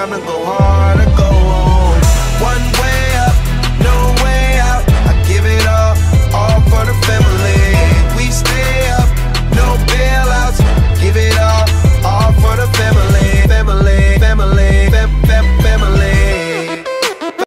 time to go harder.